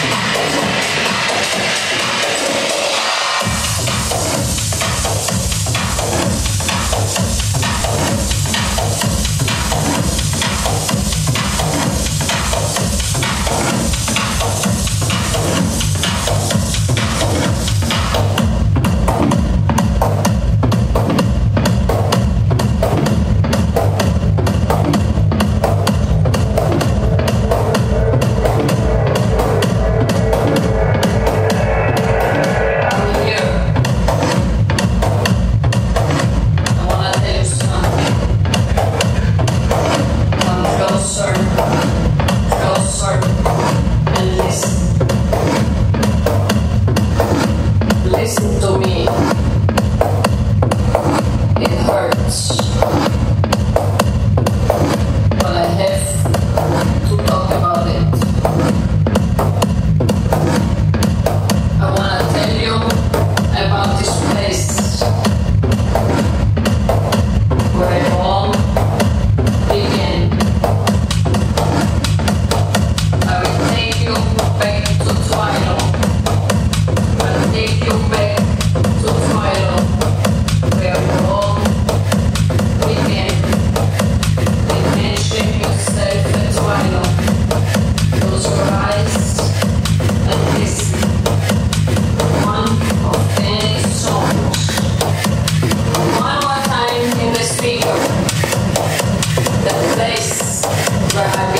どうも。for having